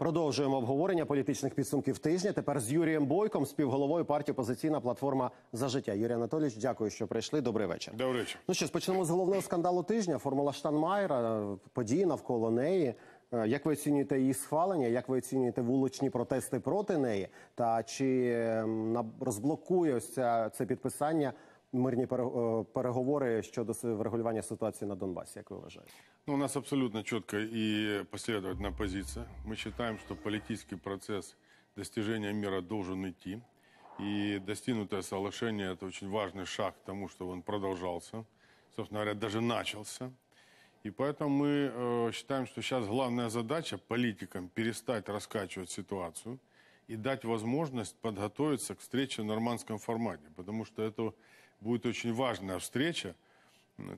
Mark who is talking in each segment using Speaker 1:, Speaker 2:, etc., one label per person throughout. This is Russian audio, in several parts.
Speaker 1: Продовжуємо обговорення політичних підсумків тижня. Тепер з Юрієм Бойком, співголовою партії «Опозиційна платформа за життя. Юрій Анатолійович, дякую, що прийшли. Добрий вечір.
Speaker 2: Добрий вечір.
Speaker 1: Ну що ж, почнемо з головного скандалу тижня. Формула Штанмайера, події навколо неї. Е, Як ви оцінюєте її схвалення? Як ви оцінюєте вуличні протести проти неї? Та чи ем, розблокує ось це підписання мирні пере- е, переговори щодо с- врегулювання ситуації на Донбасі? Як ви вважаєте?
Speaker 2: Ну, у нас абсолютно четкая и последовательная позиция. Мы считаем, что политический процесс достижения мира должен идти. И достигнутое соглашение – это очень важный шаг к тому, чтобы он продолжался. Собственно говоря, даже начался. И поэтому мы э, считаем, что сейчас главная задача политикам перестать раскачивать ситуацию и дать возможность подготовиться к встрече в нормандском формате. Потому что это будет очень важная встреча,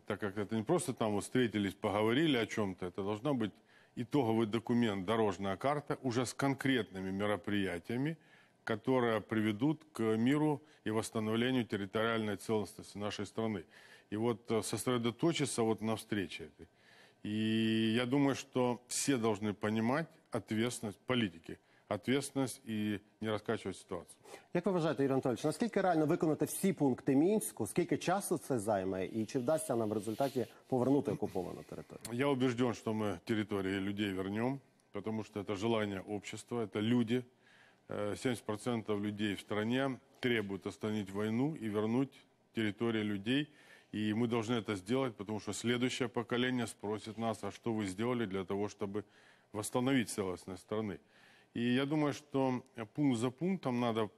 Speaker 2: так как это не просто там вот встретились, поговорили о чем-то, это должна быть итоговый документ, дорожная карта, уже с конкретными мероприятиями, которые приведут к миру и восстановлению территориальной целостности нашей страны. И вот э, сосредоточиться вот на встрече этой. И я думаю, что все должны понимать ответственность политики, ответственность и не раскачивать ситуацию.
Speaker 1: Як ви вважаєте, Юрій Анатолійович, наскільки реально виконати всі пункти мінську? Скільки часу це займе, і чи вдасться нам в результаті повернути окуповану територію?
Speaker 2: Я убежден, что мы территории людей вернем, потому что это желание общества, это люди. Э, 70% людей в стране требуют остановить войну и вернуть территории людей. И мы должны это сделать, потому что следующее поколение спросит нас, а что вы сделали для того, чтобы восстановить целостность страны. И я думаю, что пункт за пунктом надо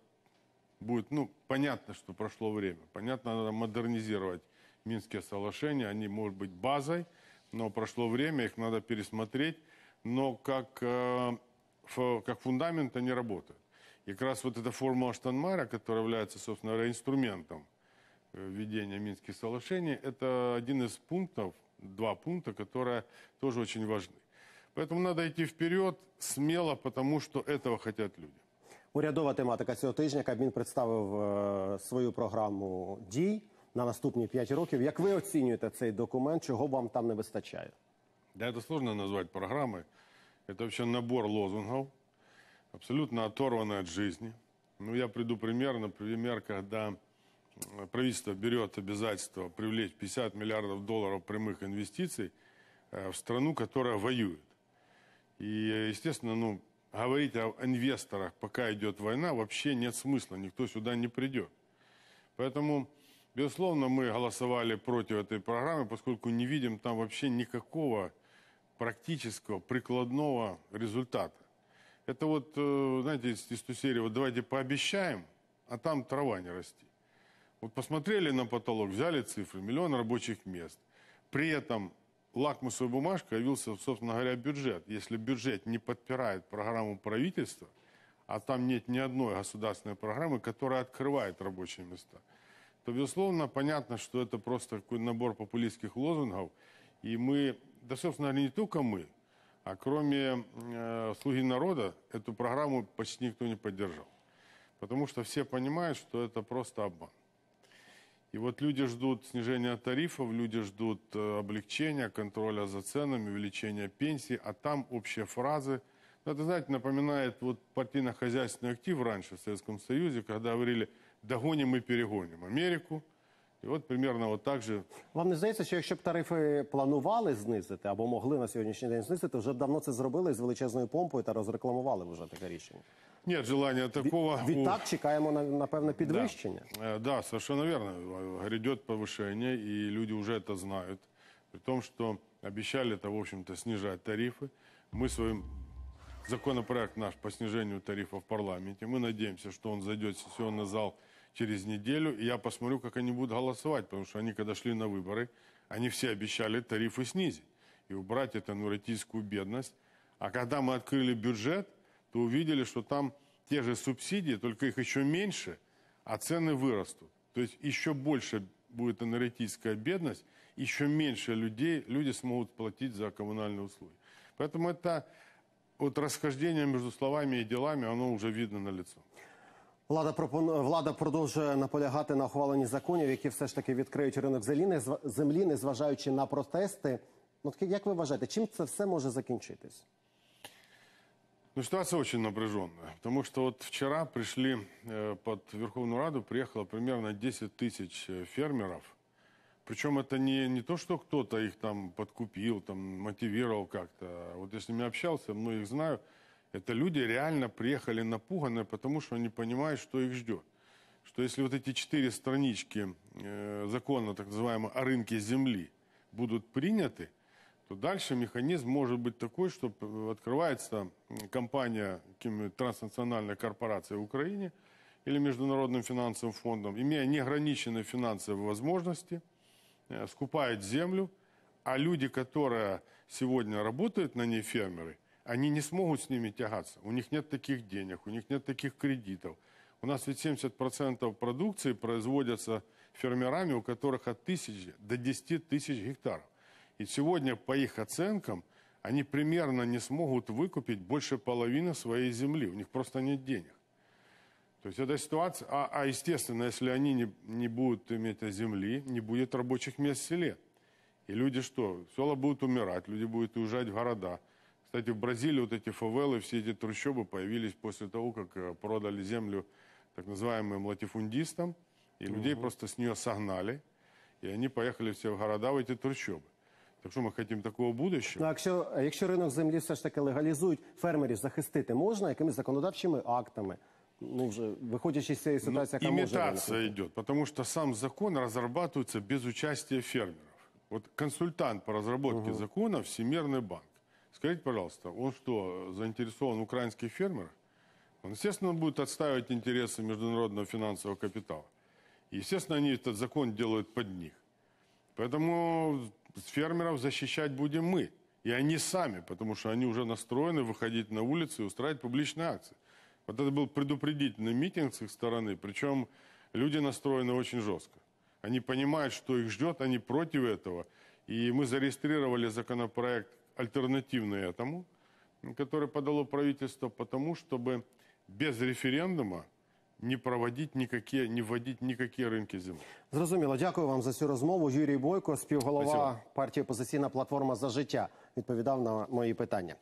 Speaker 2: будет, ну, понятно, что прошло время. Понятно, надо модернизировать Минские соглашения. Они, может быть, базой, но прошло время, их надо пересмотреть. Но как, э, как фундамент они работают. И как раз вот эта формула Штанмайера, которая является, собственно говоря, инструментом э, введения Минских соглашений, это один из пунктов, два пункта, которые тоже очень важны. Поэтому надо идти вперед смело, потому что этого хотят люди.
Speaker 1: Урядова тематика цього тижня. Кабмін представив е, свою програму дій на наступні 5 років. Як ви оцінюєте цей документ? Чого вам там не вистачає?
Speaker 2: Да, это сложно назвать программой. Это вообще набор лозунгов, абсолютно оторванный от жизни. Ну, я приду пример, например, когда м, правительство берет обязательство привлечь 50 миллиардов долларов прямых инвестиций э, в страну, которая воюет. И, естественно, ну, говорить о инвесторах, пока идет война, вообще нет смысла, никто сюда не придет. Поэтому, безусловно, мы голосовали против этой программы, поскольку не видим там вообще никакого практического, прикладного результата. Это вот, э, знаете, из, той серии, вот давайте пообещаем, а там трава не расти. Вот посмотрели на потолок, взяли цифры, миллион рабочих мест. При этом лакмусовой бумажкой явился, собственно говоря, бюджет. Если бюджет не подпирает программу правительства, а там нет ни одной государственной программы, которая открывает рабочие места, то, безусловно, понятно, что это просто какой набор популистских лозунгов. И мы, да, собственно, не только мы, а кроме э, «Слуги народа» эту программу почти никто не поддержал. Потому что все понимают, что это просто обман. И вот люди ждут снижения тарифов, люди ждут э, облегчения, контроля за ценами, увеличения пенсий, а там общие фразы. Ну, это, знаете, напоминает вот партийно-хозяйственный актив раньше в Советском Союзе, когда говорили «догоним и перегоним Америку». И вот примерно вот так же
Speaker 1: Вам не здається, що якщо б тарифи планували знизити або могли на сьогоднішній день знизити, вже б давно це зробили з величезною помпою та розрекламували б вже таке рішення.
Speaker 2: нет желания такого. у-
Speaker 1: Відтак чекаємо на напевне підвищення.
Speaker 2: Да. Э, да, совершенно верно. Э, Грядет повышение, и люди уже это знают. При том, что обещали это, в общем-то, снижать тарифы. Мы своим законопроект наш по снижению тарифов в парламенте. Мы надеемся, что он зайдет в сессионный зал через неделю. И я посмотрю, как они будут голосовать, потому что они, когда шли на выборы, они все обещали тарифы снизить и убрать эту нуратийскую бедность. А когда мы открыли бюджет, то увидели, что там те же субсидии, только их еще меньше, а цены вырастут. То есть еще больше будет энергетическая бедность, еще меньше людей, люди смогут платить за коммунальные услуги. Поэтому это вот расхождение между словами и делами, оно уже видно на лицо.
Speaker 1: Влада пропон... влада продовжує наполягати на ухваленні законів, які все ж таки відкриють ринок землі, незва- землі, незважаючи на протести. Ну, таки, як ви вважаєте, чим це все може закінчитись?
Speaker 2: Ну, ситуация очень напряженная, потому что вот вчера пришли э, под Верховную Раду, приехало примерно 10 тысяч э, фермеров. Причем это не, не то, что кто-то их там подкупил, там, мотивировал как-то. Вот я с ними общался, многих знаю, это люди реально приехали напуганные, потому что они понимают, что их ждет. Что если вот эти четыре странички э, закона, так называемого, о рынке земли будут приняты, то дальше механизм может быть такой, что п- открывается компания каким-нибудь транснациональной корпорацией в Украине или Международным финансовым фондом, имея неограниченные финансовые возможности, э, скупает землю, а люди, которые сегодня работают на ней, фермеры, они не смогут с ними тягаться. У них нет таких денег, у них нет таких кредитов. У нас ведь 70% продукции производятся фермерами, у которых от тысячи до 10 тысяч гектаров. И сегодня, по их оценкам, они примерно не смогут выкупить больше половины своей земли. У них просто нет денег. То есть эта ситуация, а, а естественно, если они не, не будут иметь земли, не будет рабочих мест в селе. И люди что? Село будут умирать, люди будут уезжать в города. Кстати, в Бразилии вот эти фавелы, все эти трущобы появились после того, как э, продали землю так называемым латифундистам, и людей просто с нее согнали, и они поехали все в города, в эти трущобы. Так что мы хотим такого будущего?
Speaker 1: Ну, якщо, якщо ринок землі все ж таки легалізують, фермерів захистити можна якимись законодавчими актами? Ну, вже виходячи з цієї
Speaker 2: Ну,
Speaker 1: ситуації, яка може
Speaker 2: имитация
Speaker 1: виникнути?
Speaker 2: идет, потому что сам закон разрабатывается без участия фермеров. Вот консультант по разработке закона Всемирный банк. Скажите, пожалуйста, он что, заинтересован в украинских фермерах? Он, естественно, будет отстаивать интересы международного финансового капитала. И, естественно, они этот закон делают под них. Поэтому фермеров защищать будем мы. И они сами, потому что они уже настроены выходить на улицы и устраивать публичные акции. Вот это был предупредительный митинг с их стороны, причем люди настроены очень жестко. Они понимают, что их ждет, они против этого. И мы зарегистрировали законопроект альтернативный этому, который подало правительство, потому чтобы без референдума не проводить никакие, не вводить никакие рынки землі.
Speaker 1: Зрозуміло, дякую вам за цю розмову. Юрій Бойко, співголова
Speaker 2: Спасибо.
Speaker 1: партії Опозиційна платформа за життя, відповідав на мої питання.